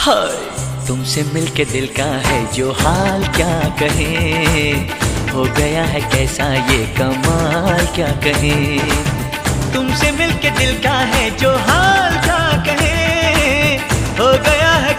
हाय। तुमसे मिलके दिल का है जो हाल क्या कहे? हो गया है कैसा ये कमाल क्या कहे? तुमसे मिलके दिल का